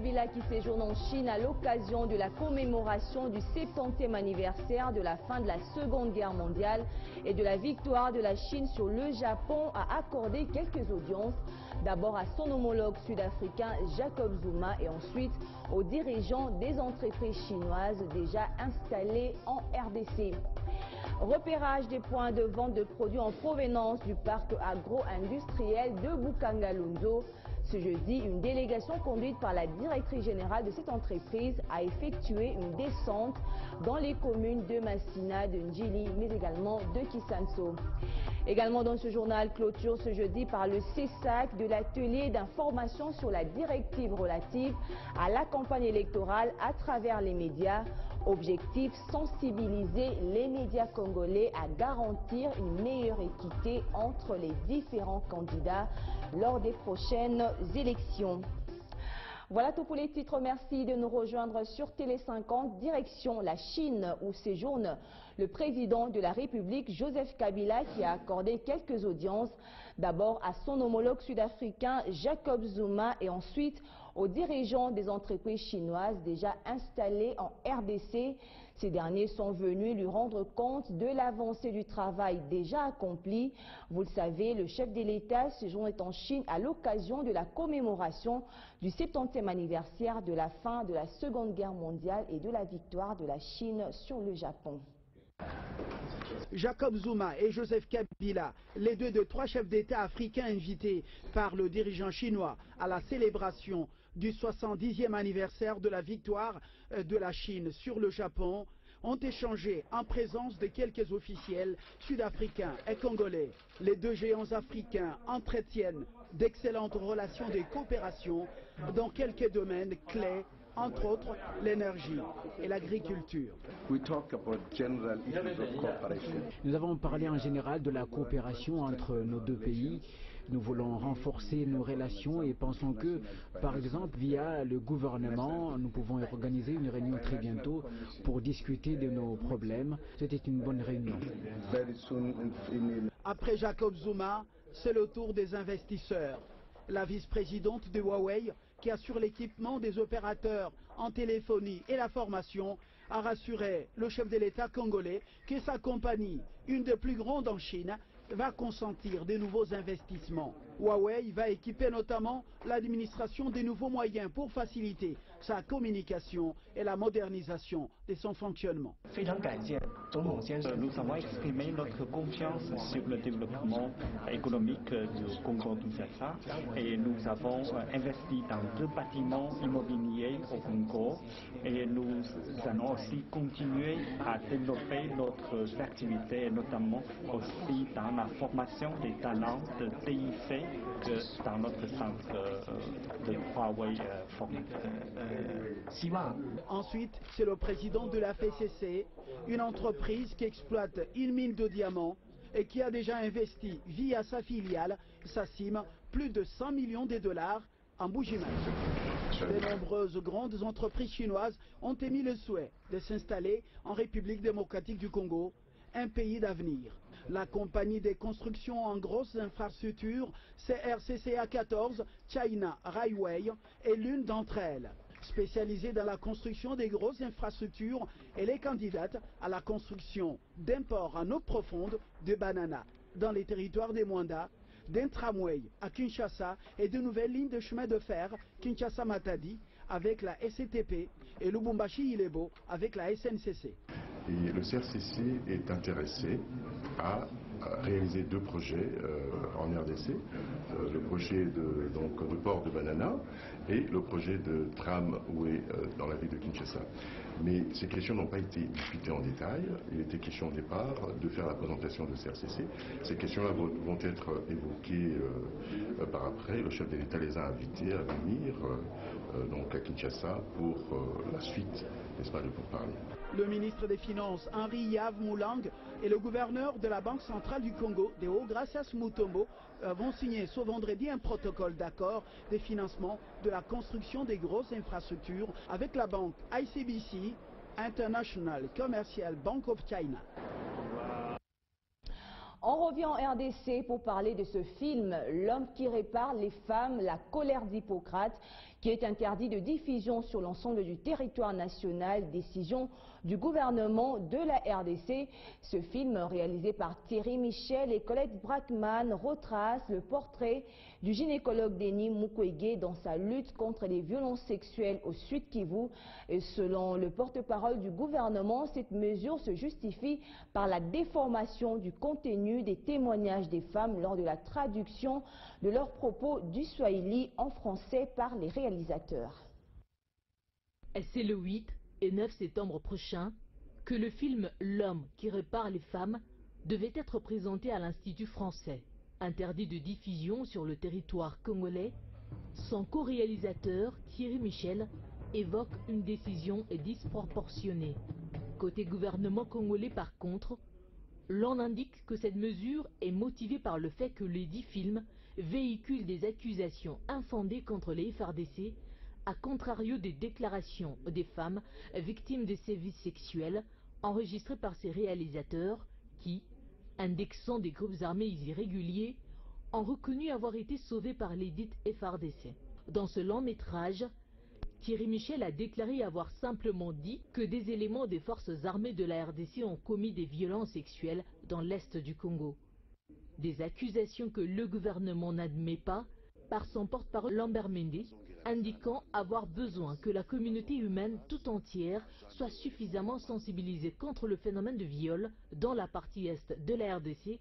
Kabila qui séjourne en Chine à l'occasion de la commémoration du 70e anniversaire de la fin de la Seconde Guerre mondiale et de la victoire de la Chine sur le Japon a accordé quelques audiences, d'abord à son homologue sud-africain Jacob Zuma et ensuite aux dirigeants des entreprises chinoises déjà installées en RDC. Repérage des points de vente de produits en provenance du parc agro-industriel de Bukangalunzo. Ce jeudi, une délégation conduite par la directrice générale de cette entreprise a effectué une descente dans les communes de Massina, de Njili, mais également de Kisanso. Également dans ce journal, clôture ce jeudi par le CESAC de l'atelier d'information sur la directive relative à la campagne électorale à travers les médias. Objectif, sensibiliser les médias congolais à garantir une meilleure équité entre les différents candidats lors des prochaines élections. Voilà tout pour les titres. Merci de nous rejoindre sur Télé 50, direction la Chine, où séjourne le président de la République, Joseph Kabila, qui a accordé quelques audiences, d'abord à son homologue sud-africain, Jacob Zuma, et ensuite aux dirigeants des entreprises chinoises déjà installées en RDC. Ces derniers sont venus lui rendre compte de l'avancée du travail déjà accompli. Vous le savez, le chef de l'État séjourne en Chine à l'occasion de la commémoration du 70e anniversaire de la fin de la Seconde Guerre mondiale et de la victoire de la Chine sur le Japon. Jacob Zuma et Joseph Kabila, les deux de trois chefs d'État africains invités par le dirigeant chinois à la célébration du 70e anniversaire de la victoire euh, de la Chine sur le Japon, ont échangé en présence de quelques officiels sud-africains et congolais. Les deux géants africains entretiennent d'excellentes relations de coopération dans quelques domaines clés entre autres l'énergie et l'agriculture. Nous avons parlé en général de la coopération entre nos deux pays. Nous voulons renforcer nos relations et pensons que, par exemple, via le gouvernement, nous pouvons organiser une réunion très bientôt pour discuter de nos problèmes. C'était une bonne réunion. Après Jacob Zuma, c'est le tour des investisseurs. La vice-présidente de Huawei qui assure l'équipement des opérateurs en téléphonie et la formation, a rassuré le chef de l'État congolais que sa compagnie, une des plus grandes en Chine, va consentir de nouveaux investissements. Huawei va équiper notamment l'administration des nouveaux moyens pour faciliter sa communication et la modernisation de son fonctionnement. Nous avons exprimé notre confiance sur le développement économique du Congo-Kinshasa et nous avons investi dans deux bâtiments immobiliers au Congo. Et nous allons aussi continuer à développer notre activité, notamment aussi dans la formation des talents de TIC dans notre centre de Huawei Ensuite, c'est le président de la FCC, une entreprise qui exploite une mine de diamants et qui a déjà investi via sa filiale, SACIM, plus de 100 millions de dollars en Bougimac. De nombreuses grandes entreprises chinoises ont émis le souhait de s'installer en République démocratique du Congo, un pays d'avenir. La compagnie des constructions en grosses infrastructures, CRCCA 14, China Railway, est l'une d'entre elles. Spécialisée dans la construction des grosses infrastructures, elle est candidate à la construction d'un port en eau profonde de bananas dans les territoires des Mwanda, d'un tramway à Kinshasa et de nouvelles lignes de chemin de fer Kinshasa-Matadi avec la SCTP et Lubumbashi-Ilebo avec la SNCC. Le CRCC est intéressé à réaliser deux projets euh, en RDC. Euh, le projet de, donc, de port de Banana et le projet de tramway euh, dans la ville de Kinshasa. Mais ces questions n'ont pas été discutées en détail. Il était question au départ de faire la présentation de CRCC. Ces questions-là vont, être évoquées par après. Le chef de l'État les a invités à venir donc à Kinshasa pour la suite, n'est-ce pas, de pourparler. Le ministre des Finances, Henri Yav Moulang, et le gouverneur de la Banque centrale du Congo, Deo Gracias Mutombo, vont signer ce vendredi un protocole d'accord des financements de la construction des grosses infrastructures avec la banque ICBC, International Commercial Bank of China. On revient en RDC pour parler de ce film, L'homme qui répare les femmes, la colère d'Hippocrate, qui est interdit de diffusion sur l'ensemble du territoire national, décision du gouvernement de la RDC. Ce film, réalisé par Thierry Michel et Colette Brackman, retrace le portrait du gynécologue Denis Mukwege dans sa lutte contre les violences sexuelles au Sud Kivu. Selon le porte-parole du gouvernement, cette mesure se justifie par la déformation du contenu des témoignages des femmes lors de la traduction de leurs propos du Swahili en français par les réalisateurs. C'est le 8 et 9 septembre prochain que le film L'homme qui répare les femmes devait être présenté à l'Institut français. Interdit de diffusion sur le territoire congolais, son co-réalisateur Thierry Michel évoque une décision disproportionnée. Côté gouvernement congolais par contre, l'on indique que cette mesure est motivée par le fait que les dix films véhiculent des accusations infondées contre les FRDC à contrario des déclarations des femmes victimes de sévices sexuels enregistrées par ces réalisateurs qui, indexant des groupes armés irréguliers, ont reconnu avoir été sauvés par les dites FRDC. Dans ce long métrage, Thierry Michel a déclaré avoir simplement dit que des éléments des forces armées de la RDC ont commis des violences sexuelles dans l'est du Congo. Des accusations que le gouvernement n'admet pas par son porte-parole Lambert Mendy, indiquant avoir besoin que la communauté humaine tout entière soit suffisamment sensibilisée contre le phénomène de viol dans la partie est de la RDC,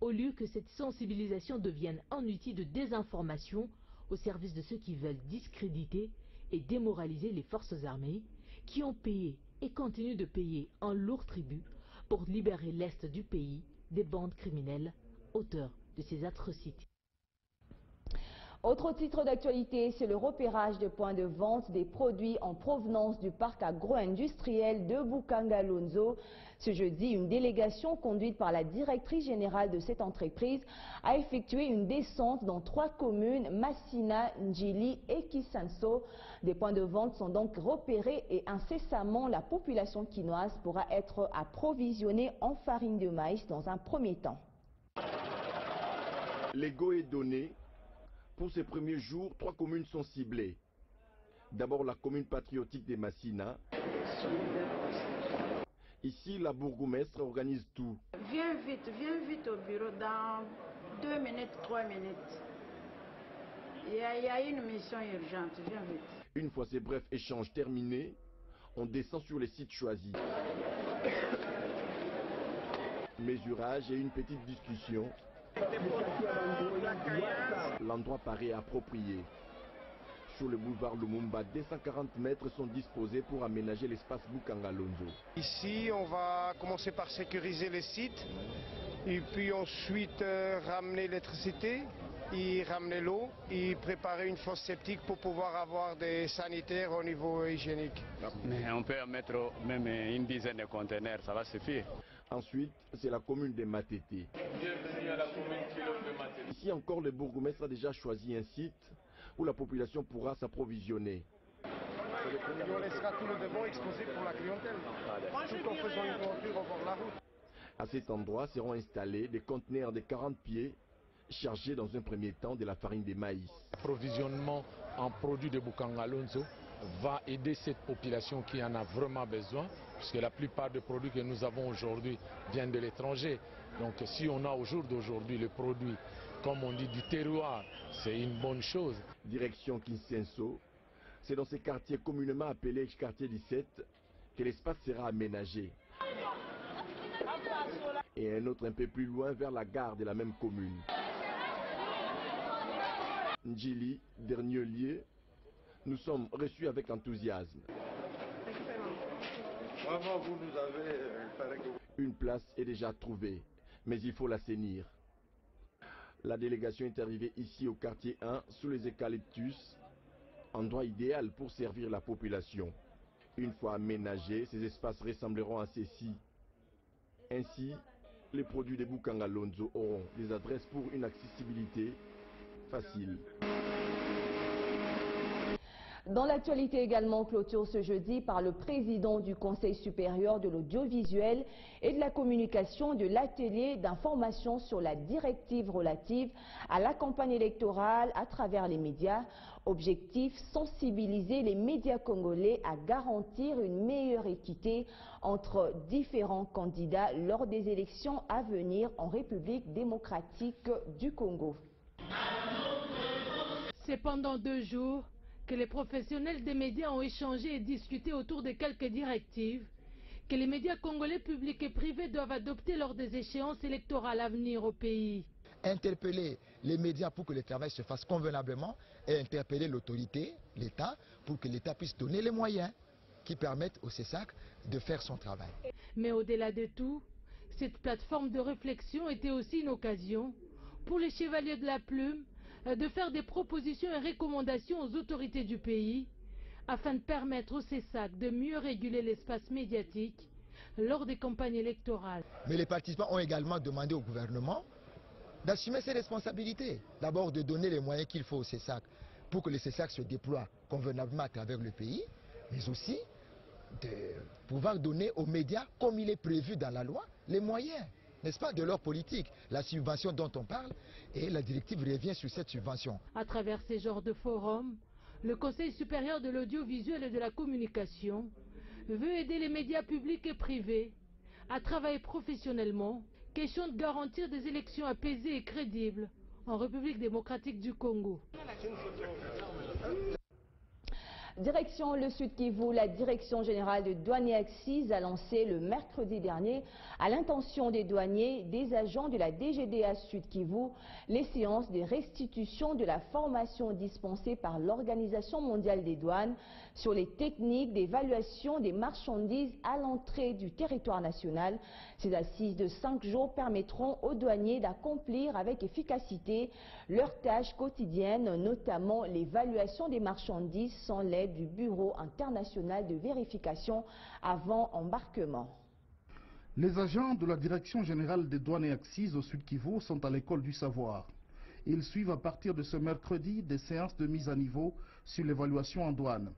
au lieu que cette sensibilisation devienne un outil de désinformation au service de ceux qui veulent discréditer et démoraliser les forces armées, qui ont payé et continuent de payer un lourd tribut pour libérer l'est du pays des bandes criminelles auteurs de ces atrocités. Autre titre d'actualité, c'est le repérage de points de vente des produits en provenance du parc agro-industriel de Bukangalonzo. Ce jeudi, une délégation conduite par la directrice générale de cette entreprise a effectué une descente dans trois communes, Massina, Njili et Kisanso. Des points de vente sont donc repérés et incessamment la population quinoise pourra être approvisionnée en farine de maïs dans un premier temps. L'ego est donné pour ces premiers jours, trois communes sont ciblées. D'abord la commune patriotique des Massina. Ici, la bourgmestre organise tout. Viens vite, viens vite au bureau dans deux minutes, trois minutes. Il y, a, il y a une mission urgente, viens vite. Une fois ces brefs échanges terminés, on descend sur les sites choisis. Mesurage et une petite discussion L'endroit paraît approprié. Sur le boulevard Lumumba, 240 mètres sont disposés pour aménager l'espace Bukangalonzo. Ici, on va commencer par sécuriser les sites et puis ensuite euh, ramener l'électricité et ramener l'eau et préparer une fosse septique pour pouvoir avoir des sanitaires au niveau hygiénique. Mais on peut mettre même une dizaine de conteneurs, ça va suffire. Ensuite, c'est la commune de Matete. Ici encore, le bourgmestre a déjà choisi un site où la population pourra s'approvisionner. on laissera tout le devant exposé pour la clientèle, tout en faisant une voiture au bord de la route. À cet endroit seront installés des conteneurs de 40 pieds chargés dans un premier temps de la farine de maïs. L'approvisionnement en produits de Bukangalonzo va aider cette population qui en a vraiment besoin, puisque la plupart des produits que nous avons aujourd'hui viennent de l'étranger. Donc si on a au jour d'aujourd'hui le produit, comme on dit, du terroir, c'est une bonne chose. Direction Kinsenso, c'est dans ces quartiers communément appelés quartier 17 que l'espace sera aménagé. Et un autre un peu plus loin vers la gare de la même commune. Njili, dernier lieu, nous sommes reçus avec enthousiasme. Avez... Une place est déjà trouvée, mais il faut l'assainir. La délégation est arrivée ici au quartier 1, sous les eucalyptus, endroit idéal pour servir la population. Une fois aménagés, ces espaces ressembleront à ceux-ci. Ainsi, les produits des Bukangalonzo auront des adresses pour une accessibilité facile. Dans l'actualité également, clôture ce jeudi par le président du Conseil supérieur de l'audiovisuel et de la communication de l'atelier d'information sur la directive relative à la campagne électorale à travers les médias. Objectif, sensibiliser les médias congolais à garantir une meilleure équité entre différents candidats lors des élections à venir en République démocratique du Congo. C'est pendant deux jours que les professionnels des médias ont échangé et discuté autour de quelques directives que les médias congolais publics et privés doivent adopter lors des échéances électorales à venir au pays. Interpeller les médias pour que le travail se fasse convenablement et interpeller l'autorité, l'État, pour que l'État puisse donner les moyens qui permettent au CESAC de faire son travail. Mais au-delà de tout, cette plateforme de réflexion était aussi une occasion pour les chevaliers de la plume de faire des propositions et recommandations aux autorités du pays afin de permettre au CESAC de mieux réguler l'espace médiatique lors des campagnes électorales. Mais les participants ont également demandé au gouvernement d'assumer ses responsabilités. D'abord de donner les moyens qu'il faut au CESAC pour que le CESAC se déploie convenablement à travers le pays, mais aussi de pouvoir donner aux médias, comme il est prévu dans la loi, les moyens n'est-ce pas, de leur politique, la subvention dont on parle, et la directive revient sur cette subvention. À travers ces genres de forums, le Conseil supérieur de l'audiovisuel et de la communication veut aider les médias publics et privés à travailler professionnellement, question de garantir des élections apaisées et crédibles en République démocratique du Congo. Direction le Sud Kivu, la Direction générale de douane et Axis a lancé le mercredi dernier, à l'intention des douaniers, des agents de la DGDA Sud Kivu, les séances de restitution de la formation dispensée par l'Organisation mondiale des douanes sur les techniques d'évaluation des marchandises à l'entrée du territoire national. Ces assises de cinq jours permettront aux douaniers d'accomplir avec efficacité leurs tâches quotidiennes, notamment l'évaluation des marchandises sans l'aide du Bureau international de vérification avant embarquement. Les agents de la Direction générale des douanes et axes au Sud Kivu sont à l'école du savoir. Ils suivent à partir de ce mercredi des séances de mise à niveau sur l'évaluation en douane.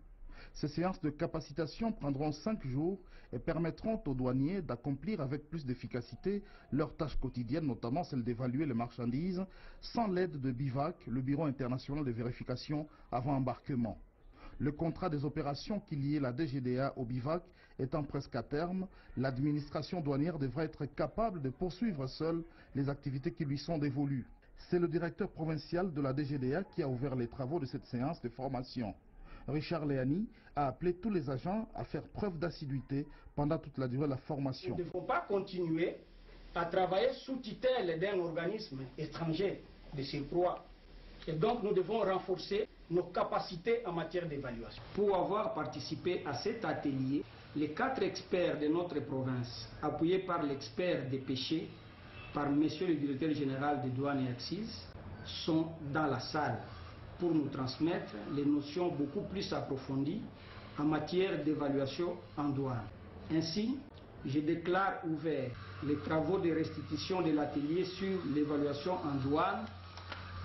Ces séances de capacitation prendront cinq jours et permettront aux douaniers d'accomplir avec plus d'efficacité leurs tâches quotidiennes, notamment celle d'évaluer les marchandises, sans l'aide de BIVAC, le Bureau international de vérification avant embarquement. Le contrat des opérations qui liait la DGDA au BIVAC étant presque à terme, l'administration douanière devrait être capable de poursuivre seule les activités qui lui sont dévolues. C'est le directeur provincial de la DGDA qui a ouvert les travaux de cette séance de formation. Richard Léani a appelé tous les agents à faire preuve d'assiduité pendant toute la durée de la formation. Nous ne devons pas continuer à travailler sous tutelle d'un organisme étranger de surcroît. Et donc nous devons renforcer nos capacités en matière d'évaluation. Pour avoir participé à cet atelier, les quatre experts de notre province, appuyés par l'expert des péchés, par Monsieur le directeur général des douanes et axes, sont dans la salle pour nous transmettre les notions beaucoup plus approfondies en matière d'évaluation en douane. Ainsi, je déclare ouvert les travaux de restitution de l'atelier sur l'évaluation en douane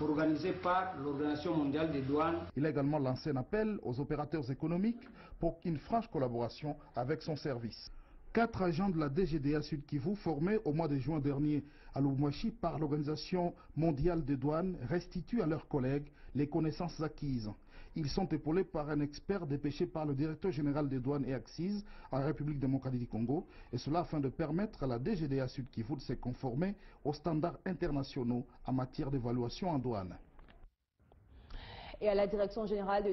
organisé par l'Organisation mondiale des douanes. Il a également lancé un appel aux opérateurs économiques pour une franche collaboration avec son service. Quatre agents de la DGDA Sud Kivu formés au mois de juin dernier à Lubumbashi par l'Organisation mondiale des douanes restituent à leurs collègues les connaissances acquises. Ils sont épaulés par un expert dépêché par le directeur général des douanes et axes en République démocratique du Congo, et cela afin de permettre à la DGDA Sud Kivu de se conformer aux standards internationaux en matière d'évaluation en douane et à la et Direction générale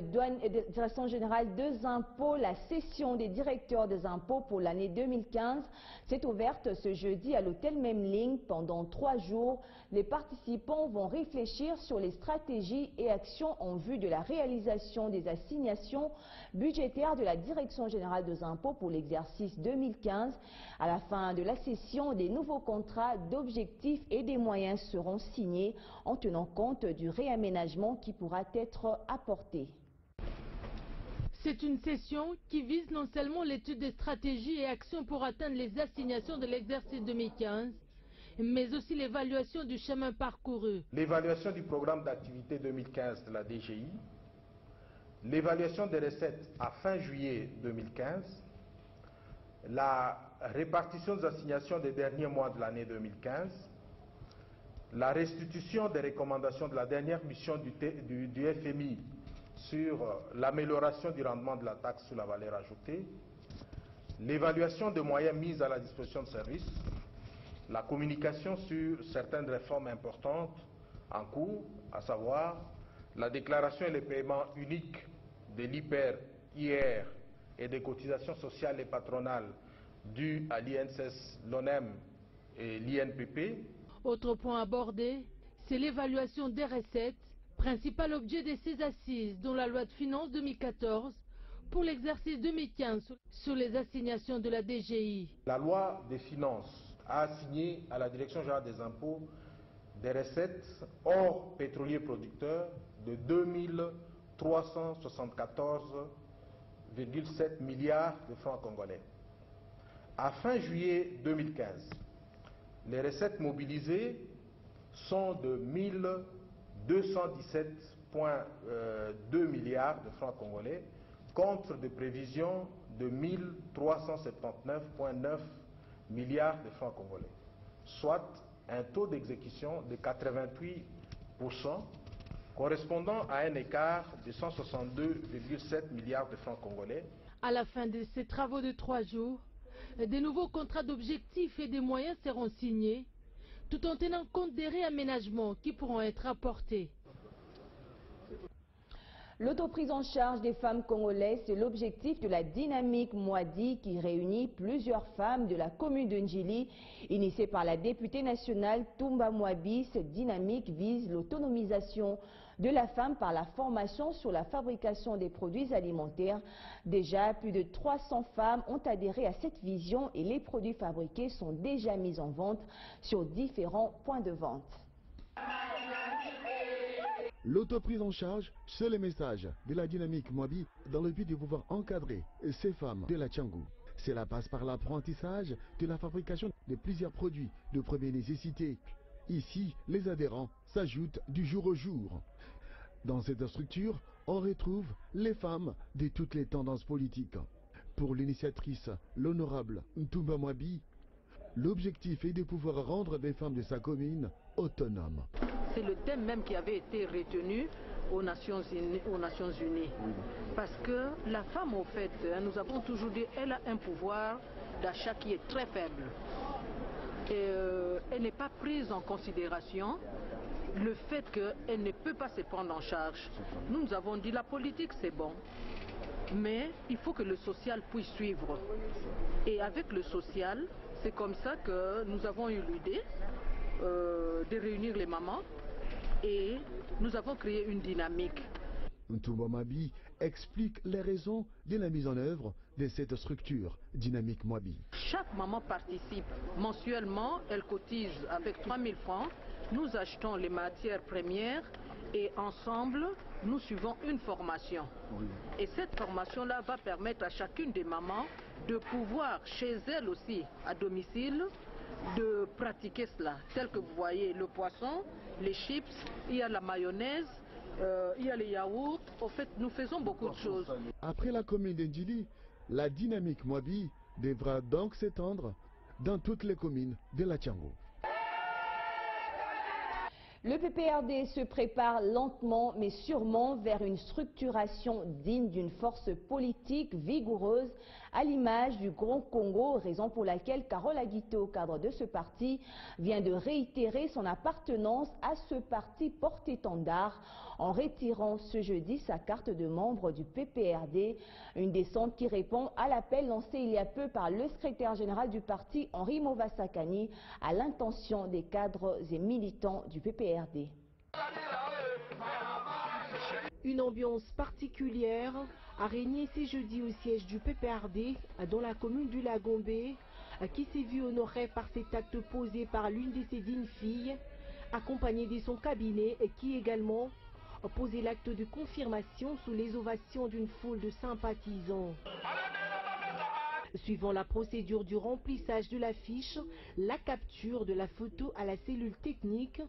des impôts, la session des directeurs des impôts pour l'année 2015 s'est ouverte ce jeudi à l'hôtel Memling pendant trois jours. Les participants vont réfléchir sur les stratégies et actions en vue de la réalisation des assignations budgétaires de la Direction générale des impôts pour l'exercice 2015. À la fin de la session, des nouveaux contrats d'objectifs et des moyens seront signés en tenant compte du réaménagement qui pourra être apporté. C'est une session qui vise non seulement l'étude des stratégies et actions pour atteindre les assignations de l'exercice 2015, mais aussi l'évaluation du chemin parcouru. L'évaluation du programme d'activité 2015 de la DGI, l'évaluation des recettes à fin juillet 2015, la répartition des assignations des derniers mois de l'année 2015, la restitution des recommandations de la dernière mission du, FMI sur l'amélioration du rendement de la taxe sur la valeur ajoutée, l'évaluation des moyens mis à la disposition de services, la communication sur certaines réformes importantes en cours, à savoir la déclaration et les paiements uniques de l'IPER, IR et des cotisations sociales et patronales dues à l'INSS, l'ONEM et l'INPP. Autre point abordé, c'est l'évaluation des recettes, principal objet de ces assises dont la loi de finances 2014 pour l'exercice 2015 sur les assignations de la DGI. La loi des finances a assigné à la Direction générale des impôts des recettes hors pétroliers producteurs de 2374,7 milliards de francs congolais. À fin juillet 2015, les recettes mobilisées sont de 1217,2 milliards de francs congolais contre des prévisions de 1379,9 milliards de francs congolais, soit un taux d'exécution de 88%, correspondant à un écart de 162,7 milliards de francs congolais. À la fin de ces travaux de trois jours, des nouveaux contrats d'objectifs et des moyens seront signés, tout en tenant compte des réaménagements qui pourront être apportés. L'autoprise en charge des femmes congolaises, c'est l'objectif de la dynamique Moadi qui réunit plusieurs femmes de la commune de Njili. Initiée par la députée nationale Toumba Mwabi, cette dynamique vise l'autonomisation de la femme par la formation sur la fabrication des produits alimentaires. Déjà, plus de 300 femmes ont adhéré à cette vision et les produits fabriqués sont déjà mis en vente sur différents points de vente. L'autoprise en charge, c'est le message de la dynamique Moabi dans le but de pouvoir encadrer ces femmes de la Tchangou. Cela passe par l'apprentissage de la fabrication de plusieurs produits de première nécessité. Ici, les adhérents s'ajoutent du jour au jour. Dans cette structure, on retrouve les femmes de toutes les tendances politiques. Pour l'initiatrice, l'honorable Ntumba Mwabi, l'objectif est de pouvoir rendre les femmes de sa commune autonomes. C'est le thème même qui avait été retenu aux Nations Unies. Aux Nations Unies. Parce que la femme, au fait, nous avons toujours dit, elle a un pouvoir d'achat qui est très faible. Euh, elle n'est pas prise en considération le fait qu'elle ne peut pas se prendre en charge. Nous, nous avons dit la politique c'est bon, mais il faut que le social puisse suivre. Et avec le social, c'est comme ça que nous avons eu l'idée euh, de réunir les mamans et nous avons créé une dynamique. Ntumbomabi explique les raisons de la mise en œuvre de cette structure dynamique Moabi. Chaque maman participe mensuellement, elle cotise avec 3000 francs. Nous achetons les matières premières et ensemble, nous suivons une formation. Oui. Et cette formation-là va permettre à chacune des mamans de pouvoir, chez elle aussi, à domicile, de pratiquer cela. Tel que vous voyez le poisson, les chips, il y a la mayonnaise, euh, il y a les yaourts. Au fait, nous faisons beaucoup de choses. Après la commune d'Indjili, la dynamique Moabi devra donc s'étendre dans toutes les communes de la Tchango. Le PPRD se prépare lentement mais sûrement vers une structuration digne d'une force politique vigoureuse à l'image du Grand Congo, raison pour laquelle Carole Aguito, au cadre de ce parti, vient de réitérer son appartenance à ce parti porte-étendard en retirant ce jeudi sa carte de membre du PPRD, une descente qui répond à l'appel lancé il y a peu par le secrétaire général du parti, Henri Movasakani, à l'intention des cadres et militants du PPRD. Une ambiance particulière a régné ce jeudi au siège du PPRD dans la commune du Lagombe, qui s'est vu honoré par cet acte posé par l'une de ses dignes filles, accompagnée de son cabinet et qui également a posé l'acte de confirmation sous les ovations d'une foule de sympathisants. Suivant la procédure du remplissage de la fiche, la capture de la photo à la cellule technique,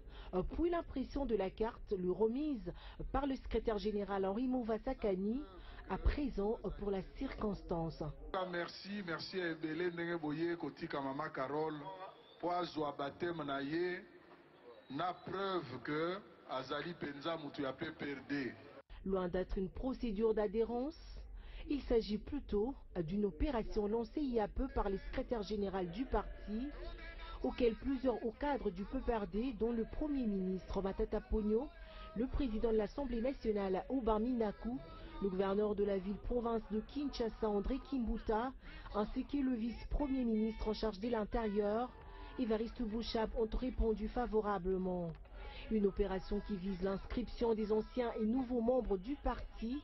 puis l'impression de la carte, le remise par le secrétaire général Henri Mouvasakani, à présent pour la circonstance. Merci, merci à Ebele Ndenge Boye Kotika Mama Carole na preuve que azali penza mutu ya PPRD. Loin d'être une procédure d'adhérence, il s'agit plutôt d'une opération lancée il y a peu par le secrétaire général du parti, auquel plusieurs hauts cadres du PPRD, dont le Premier ministre Matata Pogno, le président de l'Assemblée nationale Obar Minaku, le gouverneur de la ville-province de Kinshasa André Kimbuta, ainsi que le vice-premier ministre en charge de l'Intérieur, Evariste Bouchab, ont répondu favorablement. Une opération qui vise l'inscription des anciens et nouveaux membres du parti,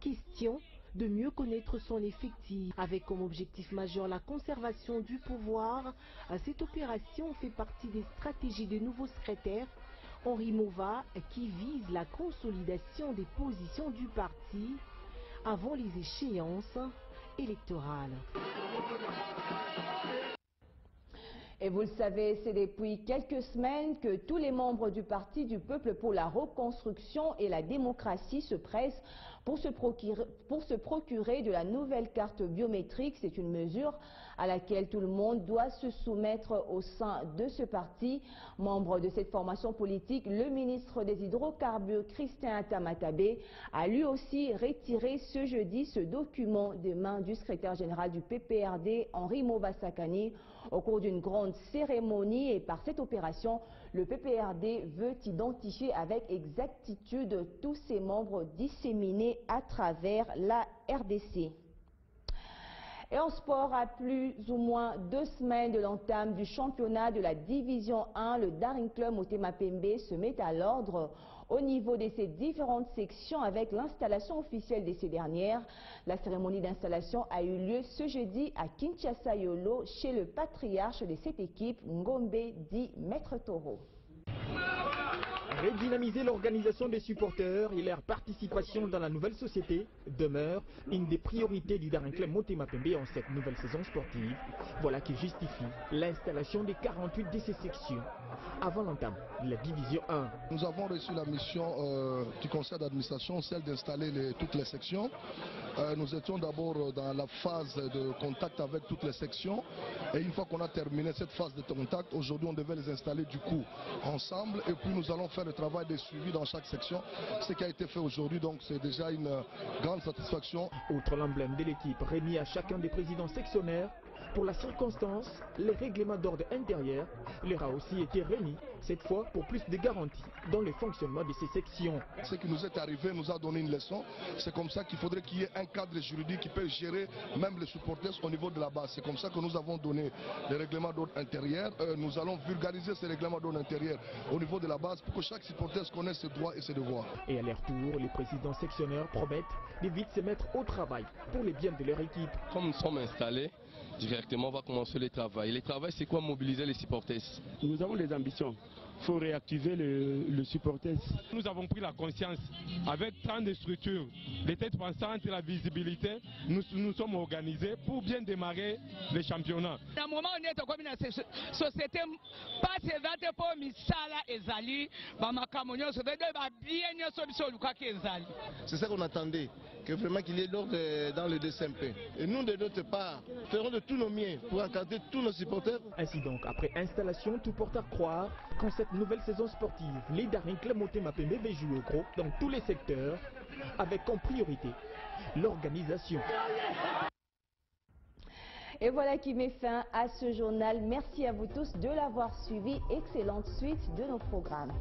question de mieux connaître son effectif. Avec comme objectif majeur la conservation du pouvoir, cette opération fait partie des stratégies des nouveaux secrétaires Henri Mova qui vise la consolidation des positions du parti avant les échéances électorales. Et vous le savez, c'est depuis quelques semaines que tous les membres du Parti du Peuple pour la Reconstruction et la Démocratie se pressent pour se, procurer, de la nouvelle carte biométrique. C'est une mesure à laquelle tout le monde doit se soumettre au sein de ce parti. Membre de cette formation politique, le ministre des Hydrocarbures, Christian Tamatabé, a lui aussi retiré ce jeudi ce document des mains du secrétaire général du PPRD, Henri Mobasakani, au cours d'une grande cérémonie. Et par cette opération, le PPRD veut identifier avec exactitude tous ses membres disséminés à travers la RDC. Et en sport, à plus ou moins deux semaines de l'entame du championnat de la Division 1, le Daring Club Motema Pembe se met à l'ordre au niveau de ces différentes sections avec l'installation officielle de ces dernières. La cérémonie d'installation a eu lieu ce jeudi à Kinshasa Yolo chez le patriarche de cette équipe, Ngombe dit Maître Taureau. Redynamiser l'organisation des supporters et leur participation dans la nouvelle société demeure une des priorités du Daring Club Motema Pembe en cette nouvelle saison sportive. Voilà qui justifie l'installation des 48 de ces sections avant l'entame de la division 1. Nous avons reçu la mission euh, du conseil d'administration, celle d'installer toutes les sections. Euh, nous étions d'abord dans la phase de contact avec toutes les sections. Et une fois qu'on a terminé cette phase de contact, aujourd'hui on devait les installer du coup ensemble. Et puis nous allons faire le travail de suivi dans chaque section, ce qui a été fait aujourd'hui donc c'est déjà une euh, grande satisfaction. Outre l'emblème de l'équipe remis à chacun des présidents sectionnaires, pour la circonstance, le règlement d'ordre intérieur leur a aussi été remis, cette fois pour plus de garanties dans le fonctionnement de ces sections. Ce qui nous est arrivé nous a donné une leçon. C'est comme ça qu'il faudrait qu'il y ait un cadre juridique qui peut gérer même les supporters au niveau de la base. C'est comme ça que nous avons donné les règlements d'ordre intérieur. Euh, nous allons vulgariser ces règlements d'ordre intérieur au niveau de la base pour que chaque supporter connaisse ses droits et ses devoirs. Et à leur tour, les présidents sectionnaires promettent de vite se mettre au travail pour le bien de leur équipe. Comme nous sommes installés, directement on va commencer le travail. Le travail, c'est quoi mobiliser les supporters? Nous avons des ambitions. Il faut réactiver le, le supporter. Nous avons pris la conscience, avec tant de structures, les têtes pensantes et la visibilité, nous nous sommes organisés pour bien démarrer le championnat. na moment nde tokomi na se- société eza te mpo misala babie nyonso biso olukaki ezali C'est ça qu'on attendait, que vraiment qu'il y ait l'ordre euh, dans le DCMP. Et nous, de notre part, ferons de tous nos miens pour encadrer tous nos supporters. Ainsi donc, après installation, tout porte à croire qu'en cette nouvelle saison sportive, les Daring Club Motema Pembe va jouer au gros dans tous les secteurs, avec en priorité l'organisation. Et voilà qui met fin à ce journal. Merci à vous tous de l'avoir suivi. Excellente suite de nos programmes.